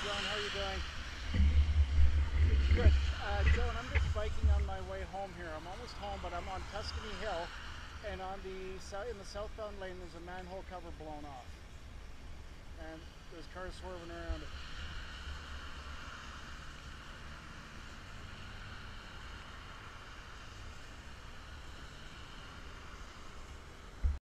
John, how you doing? Good. Uh, Joan, I'm just biking on my way home here. I'm almost home, but I'm on Tuscany Hill, and on the in the southbound lane, there's a manhole cover blown off, and there's cars swerving around it.